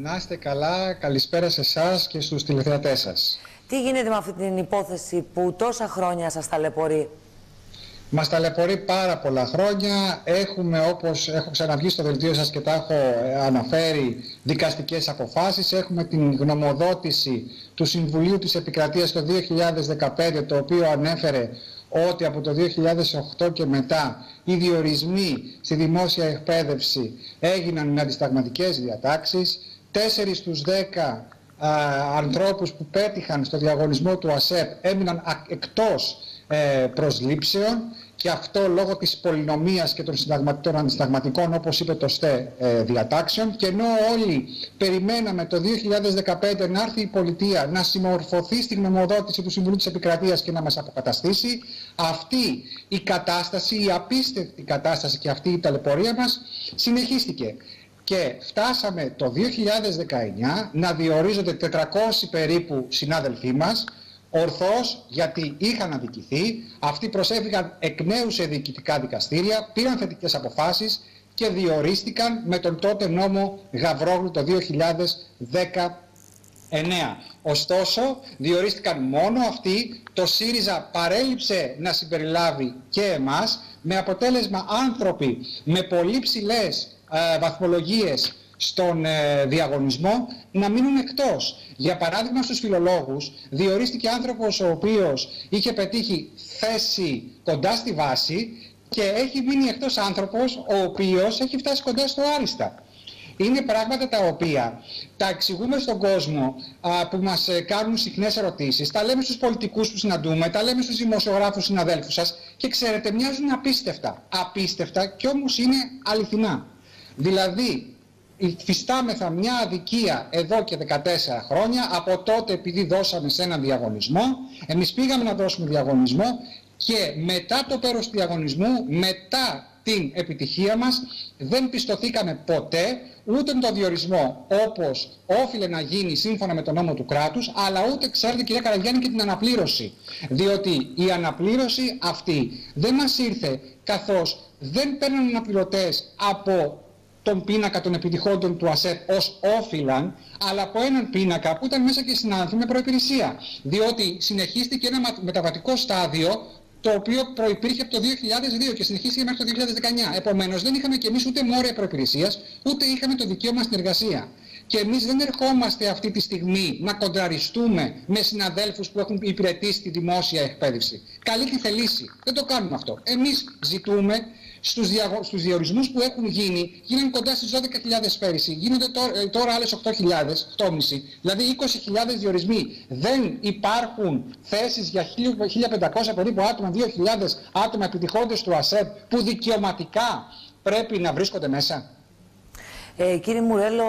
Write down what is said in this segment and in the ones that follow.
Να είστε καλά, καλησπέρα σε εσάς και στους τηλεθεατές σας. Τι γίνεται με αυτή την υπόθεση που τόσα χρόνια σας ταλαιπωρεί; Μας ταλαιπωρεί πάρα πολλά χρόνια. Έχουμε, όπως έχω ξαναβγεί στο δελτίο σας και τα έχω ε, αναφέρει, δικαστικές αποφάσεις. Έχουμε την γνωμοδότηση του Συμβουλίου της Επικρατείας το 2015, το οποίο ανέφερε ότι από το 2008 και μετά οι διορισμοί στη δημόσια εκπαίδευση έγιναν με αντισταγματικές διατάξεις. 4 στους 10 ανθρώπους που πέτυχαν στο διαγωνισμό του ΑΣΕΠ έμειναν εκτός ε, προσλήψεων και αυτό λόγω της πολυνομίας και των, των αντισταγματικών όπως είπε το ΣΤΕ ε, διατάξεων. Και ενώ όλοι περιμέναμε το 2015 να έρθει η πολιτεία να συμμορφωθεί στη γνωμοδότηση του Συμβουλίου της Επικρατείας και να μας αποκαταστήσει αυτή η κατάσταση, η απίστευτη κατάσταση και αυτή η ταλαιπωρία μας συνεχίστηκε και φτάσαμε το 2019 να διορίζονται 400 περίπου συνάδελφοί μας ορθώς γιατί είχαν αδικηθεί, αυτοί προσέφηκαν εκ νέου σε διοικητικά δικαστήρια, πήραν θετικές αποφάσεις και διορίστηκαν με τον τότε νόμο Γαβρόγλου το 2019. Ωστόσο, διορίστηκαν μόνο αυτοί, το ΣΥΡΙΖΑ παρέλειψε να συμπεριλάβει και εμάς, με αποτέλεσμα άνθρωποι με πολύ ψηλές ε, βαθμολογίες στον ε, διαγωνισμό να μείνουν εκτός. Για παράδειγμα στους φιλολόγους διορίστηκε άνθρωπος ο οποίος είχε πετύχει θέση κοντά στη βάση και έχει μείνει εκτός άνθρωπος ο οποίος έχει φτάσει κοντά στο άριστα. Είναι πράγματα τα οποία τα εξηγούμε στον κόσμο α, που μας ε, κάνουν συχνές ερωτήσεις, τα λέμε στους πολιτικούς που συναντούμε, τα λέμε στους δημοσιογράφους συναδέλφους σας και ξέρετε μοιάζουν απίστευτα. Απίστευτα και όμως είναι αληθινά. Δηλαδή υφιστάμεθα μια αδικία εδώ και 14 χρόνια, από τότε επειδή δώσαμε σε έναν διαγωνισμό, εμείς πήγαμε να δώσουμε διαγωνισμό και μετά το πέρος του διαγωνισμού, μετά την επιτυχία μας, δεν πιστοθήκαμε ποτέ ούτε το διορισμό όπως όφιλε να γίνει σύμφωνα με τον νόμο του κράτους, αλλά ούτε ξέρετε κυρία Καραγιάννη και την αναπλήρωση. Διότι η αναπλήρωση αυτή δεν μας ήρθε καθώς δεν παίρνουν αναπληρωτές από τον πίνακα των επιτυχόντων του ΑΣΕΠ ως όφυλαν, αλλά από έναν πίνακα που ήταν μέσα και συνάδελφοι με προϋπηρεσία. Διότι συνεχίστηκε ένα μεταβατικό στάδιο το οποίο προϋπήρχε από το 2002 και συνεχίστηκε μέχρι το 2019. Επομένως δεν είχαμε και εμείς ούτε μόρια προϋπηρεσίας, ούτε είχαμε το δικαίωμα στην εργασία. Και εμείς δεν ερχόμαστε αυτή τη στιγμή να κοντραριστούμε με συναδέλφους που έχουν υπηρετήσει τη δημόσια εκπαίδευση. Καλή τη θελήση. Δεν το κάνουμε αυτό. Εμείς ζητούμε στους, δια, στους διορισμούς που έχουν γίνει, γίνανε κοντά στις 12.000 πέρυσι, γίνονται τώρα, ε, τώρα άλλες 8.000, 8.500, δηλαδή 20.000 διορισμοί. Δεν υπάρχουν θέσεις για 1.500 περίπου άτομα, 2.000 άτομα επιτυχώντες του ΑΣΕΠ που δικαιωματικά πρέπει να βρίσκονται μέσα. Ε, κύριε Μουρέλο,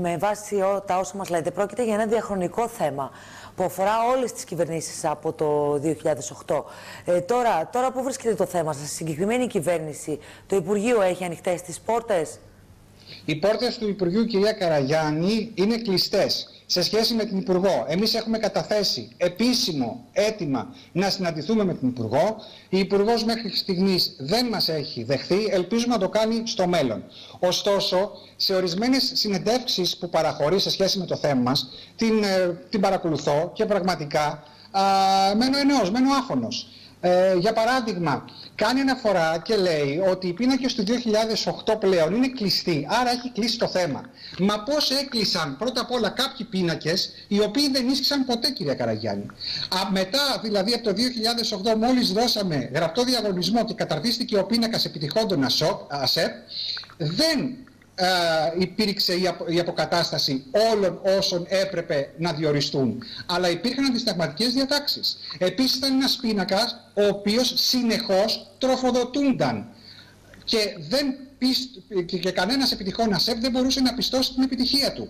με βάση τα όσα μας λέτε, πρόκειται για ένα διαχρονικό θέμα που αφορά όλες τις κυβερνήσεις από το 2008. Ε, τώρα, τώρα που βρίσκεται το θέμα σας, συγκεκριμένη κυβέρνηση, το Υπουργείο έχει ανοιχτές τις πόρτες; Οι πόρτες του Υπουργείου, κυρία Καραγιάννη, είναι κλειστές σε σχέση με την Υπουργό. Εμείς έχουμε καταθέσει επίσημο αίτημα να συναντηθούμε με την Υπουργό. Η Υπουργός μέχρι στιγμής δεν μας έχει δεχθεί. Ελπίζουμε να το κάνει στο μέλλον. Ωστόσο, σε ορισμένες συνεντεύξεις που παραχωρεί σε σχέση με το θέμα μας, την, ε, την παρακολουθώ και πραγματικά α, μένω ενός, μένω άφωνος. Ε, για παράδειγμα, κάνει αναφορά και λέει ότι οι πίνακες του 2008 πλέον είναι κλειστοί, άρα έχει κλείσει το θέμα. Μα πώς έκλεισαν πρώτα απ' όλα κάποιοι πίνακες, οι οποίοι δεν ίσχυσαν ποτέ κυρία Καραγιάννη. Α, μετά δηλαδή από το 2008 μόλις δώσαμε γραπτό διαγωνισμό και καταρτίστηκε ο πίνακας επιτυχόντων ΑΣΕΠ, δεν ε, υπήρξε η, αποκατάσταση όλων όσων έπρεπε να διοριστούν. Αλλά υπήρχαν αντισταγματικές διατάξεις. Επίσης ήταν ένας πίνακας ο οποίος συνεχώς τροφοδοτούνταν και δεν και, και κανένας επιτυχών ΑΣΕΠ δεν μπορούσε να πιστώσει την επιτυχία του.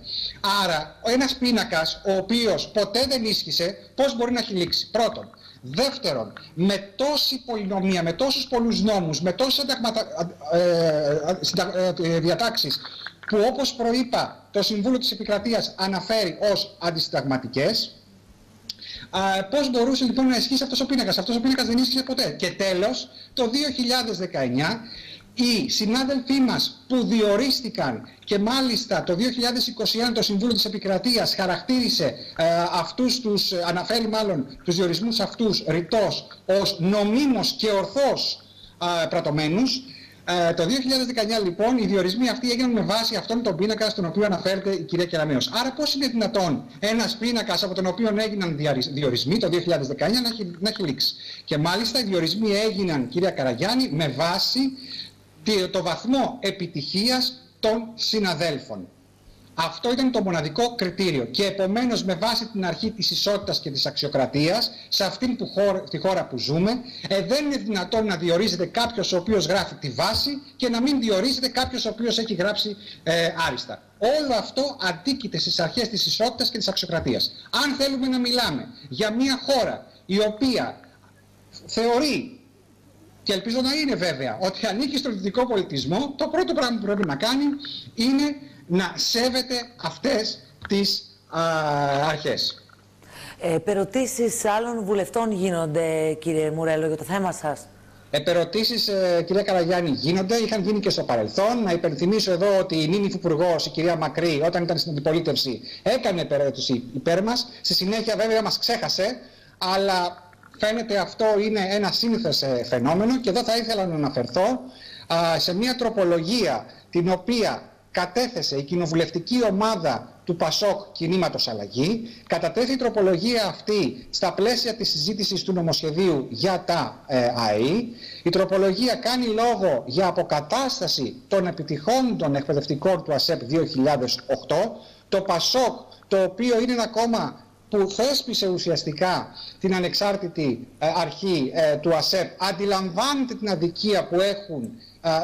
Άρα, ένας πίνακας ο οποίος ποτέ δεν ίσχυσε, πώς μπορεί να έχει λήξει; Πρώτον. Δεύτερον, με τόση πολυνομία, με τόσους πολλούς νόμους, με τόσες ε, ε, ε, διατάξεις που όπως προείπα το Συμβούλιο της Επικρατείας αναφέρει ως αντισυνταγματικές, πώς μπορούσε λοιπόν να ισχύσει αυτός ο πίνακας; Αυτός ο πίνακας δεν ίσχυσε ποτέ. Και τέλος, το 2019 οι συνάδελφοί μας που διορίστηκαν και μάλιστα το 2021 το Συμβούλιο της Επικρατείας χαρακτήρισε ε, αυτούς τους, αναφέρει μάλλον τους διορισμούς αυτούς ρητός ως νομίμως και ορθώς ε, πρατωμένους, ε, το 2019 λοιπόν οι διορισμοί αυτοί έγιναν με βάση αυτόν τον πίνακα στον οποίο αναφέρεται η κυρία Κεραμέως. Άρα πώς είναι δυνατόν ένας πίνακας από τον οποίο έγιναν διορισμοί το 2019 να έχει, να έχει λήξει; Και μάλιστα οι διορισμοί έγιναν κυρία Καραγιάννη με βάση το βαθμό επιτυχίας των συναδέλφων. Αυτό ήταν το μοναδικό κριτήριο και επομένως με βάση την αρχή της ισότητας και της αξιοκρατίας σε αυτήν που χώρα, τη χώρα που ζούμε ε, δεν είναι δυνατόν να διορίζεται κάποιος ο οποίος γράφει τη βάση και να μην διορίζεται κάποιος ο οποίος έχει γράψει ε, άριστα. Όλο αυτό αντίκειται στις αρχές της ισότητας και της αξιοκρατίας. Αν θέλουμε να μιλάμε για μια χώρα η οποία θεωρεί και ελπίζω να είναι βέβαια ότι ανήκει στον δυτικό πολιτισμό, το πρώτο πράγμα που πρέπει να κάνει είναι να σέβεται αυτές τις α, αρχές. Ε, Περωτήσεις άλλων βουλευτών γίνονται, κύριε Μουρέλο, για το θέμα σας; Επερωτήσεις, ε, κυρία Καραγιάννη, γίνονται, είχαν γίνει και στο παρελθόν. Να υπενθυμίσω εδώ ότι η νύμη υπουργό, η κυρία Μακρύ, όταν ήταν στην αντιπολίτευση, έκανε επερώτηση υπέρ μας. Στη συνέχεια, βέβαια, μας ξέχασε, αλλά φαίνεται αυτό είναι ένα σύνηθες ε, φαινόμενο και εδώ θα ήθελα να αναφερθώ σε μια τροπολογία την οποία κατέθεσε η κοινοβουλευτική ομάδα του ΠΑΣΟΚ Κινήματος Αλλαγή. Κατατέθη η τροπολογία αυτή στα πλαίσια της συζήτησης του νομοσχεδίου για τα ε, ΑΕΗ. Η τροπολογία κάνει λόγο για αποκατάσταση των επιτυχών των εκπαιδευτικών του ΑΣΕΠ 2008. Το ΠΑΣΟΚ, το οποίο είναι ένα κόμμα που θέσπισε ουσιαστικά την ανεξάρτητη ε, αρχή ε, του ΑΣΕΠ αντιλαμβάνεται την αδικία που έχουν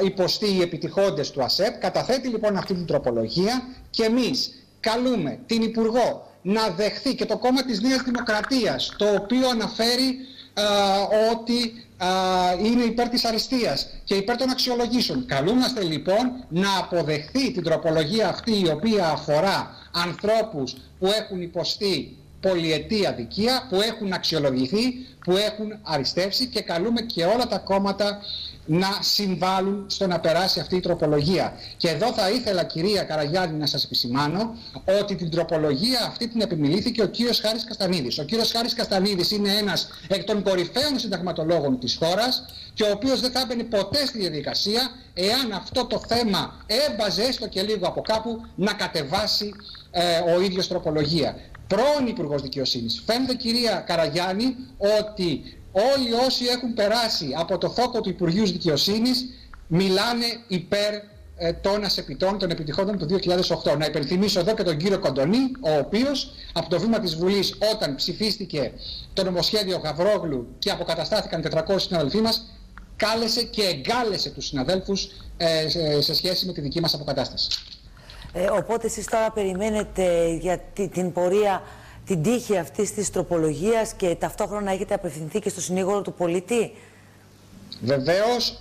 υποστεί οι επιτυχώντες του ΑΣΕΠ, καταθέτει λοιπόν αυτή την τροπολογία και εμείς καλούμε την Υπουργό να δεχθεί και το κόμμα της Νέας Δημοκρατίας, το οποίο αναφέρει ότι είναι υπέρ της αριστείας και υπέρ των αξιολογήσεων. Καλούμαστε λοιπόν να αποδεχθεί την τροπολογία αυτή η οποία αφορά ανθρώπους που έχουν υποστεί πολυετή αδικία, που έχουν αξιολογηθεί, που έχουν αριστεύσει και καλούμε και όλα τα κόμματα να συμβάλλουν στο να περάσει αυτή η τροπολογία. Και εδώ θα ήθελα κυρία Καραγιάννη να σας επισημάνω ότι την τροπολογία αυτή την επιμιλήθηκε ο κύριος Χάρης Καστανίδης. Ο κύριος Χάρης Καστανίδης είναι ένας εκ των κορυφαίων συνταγματολόγων της χώρας και ο οποίος δεν θα έμπαινε ποτέ στη διαδικασία εάν αυτό το θέμα έμπαζε έστω και λίγο από κάπου να κατεβάσει ε, ο ίδιος τροπολογία. Πρώην Υπουργός Δικαιοσύνης. Φαίνεται κυρία Καραγιάννη ότι όλοι όσοι έχουν περάσει από το φόκο του Υπουργείου Δικαιοσύνης μιλάνε υπέρ ε, των ασεπιτών, των επιτυχών του 2008. Να υπενθυμίσω εδώ και τον κύριο Κοντονή, ο οποίος από το βήμα της Βουλής όταν ψηφίστηκε το νομοσχέδιο Γαβρόγλου και αποκαταστάθηκαν 400 συναδελφοί μας, κάλεσε και εγκάλεσε τους συναδέλφους ε, σε σχέση με τη δική μας αποκατάσταση. Ε, οπότε εσείς τώρα περιμένετε για την πορεία την τύχη αυτής της τροπολογίας και ταυτόχρονα έχετε απευθυνθεί και στο συνήγορο του πολίτη; Βεβαίως,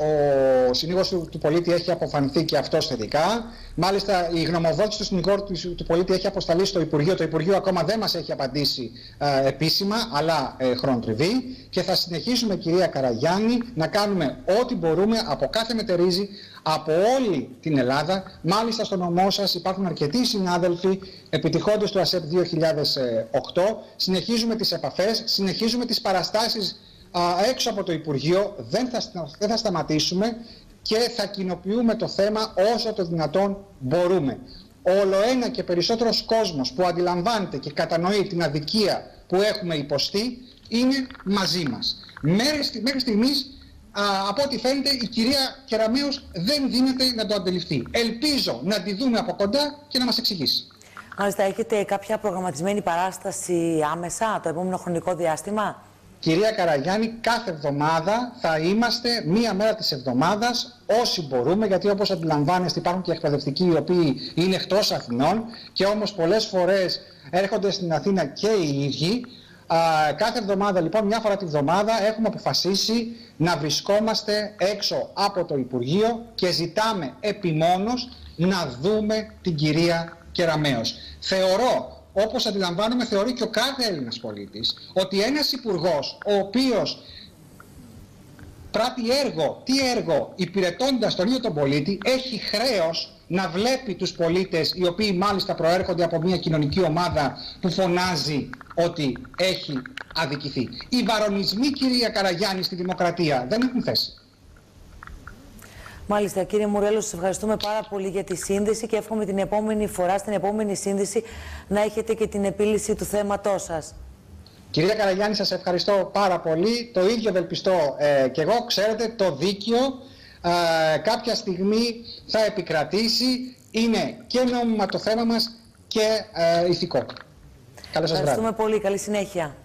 ο συνήγορος του, του, πολίτη έχει αποφανθεί και αυτό θετικά. Μάλιστα, η γνωμοδότηση του συνήγορου του, του, πολίτη έχει αποσταλεί στο Υπουργείο. Το Υπουργείο ακόμα δεν μας έχει απαντήσει ε, επίσημα, αλλά ε, χρονοτριβή. Και θα συνεχίσουμε, κυρία Καραγιάννη, να κάνουμε ό,τι μπορούμε από κάθε μετερίζη, από όλη την Ελλάδα. Μάλιστα, στο νομό σας υπάρχουν αρκετοί συνάδελφοι επιτυχώντε του ΑΣΕΠ 2008. Συνεχίζουμε τις επαφές, συνεχίζουμε τις παραστάσεις έξω από το Υπουργείο, δεν θα, δεν θα σταματήσουμε και θα κοινοποιούμε το θέμα όσο το δυνατόν μπορούμε. Όλο ένα και περισσότερος κόσμος που αντιλαμβάνεται και κατανοεί την αδικία που έχουμε υποστεί είναι μαζί μας. Μέχρι, μέχρι στιγμής, από ό,τι φαίνεται, η κυρία Κεραμέως δεν δίνεται να το αντιληφθεί. Ελπίζω να τη δούμε από κοντά και να μας εξηγήσει. Μάλιστα, έχετε κάποια προγραμματισμένη παράσταση άμεσα το επόμενο χρονικό διάστημα; Κυρία Καραγιάννη, κάθε εβδομάδα θα είμαστε μία μέρα της εβδομάδας όσοι μπορούμε, γιατί όπως αντιλαμβάνεστε υπάρχουν και εκπαιδευτικοί οι οποίοι είναι εκτός Αθηνών και όμως πολλές φορές έρχονται στην Αθήνα και οι ίδιοι. Α, κάθε εβδομάδα λοιπόν, μια φορά τη εβδομάδα έχουμε αποφασίσει να βρισκόμαστε έξω από το Υπουργείο και ζητάμε επιμόνως να δούμε την κυρία Κεραμέως. Θεωρώ όπως αντιλαμβάνομαι θεωρεί και ο κάθε Έλληνας πολίτης, ότι ένας υπουργός ο οποίος πράττει έργο. Τι έργο, υπηρετώντας τον ίδιο τον πολίτη, έχει χρέος να βλέπει τους πολίτες οι οποίοι μάλιστα προέρχονται από μια κοινωνική ομάδα που φωνάζει ότι έχει αδικηθεί. Οι βαρονισμοί, κυρία Καραγιάννη, στη δημοκρατία δεν έχουν θέση. Μάλιστα, κύριε Μουρέλο, σας ευχαριστούμε πάρα πολύ για τη σύνδεση και εύχομαι την επόμενη φορά, στην επόμενη σύνδεση, να έχετε και την επίλυση του θέματός σας. Κυρία Καραγιάννη, σας ευχαριστώ πάρα πολύ. Το ίδιο ευελπιστώ ε, και εγώ. Ξέρετε, το δίκαιο ε, κάποια στιγμή θα επικρατήσει. Είναι και νόμιμα το θέμα μας και ε, ηθικό. Καλώς σας Ευχαριστούμε πολύ. Καλή συνέχεια.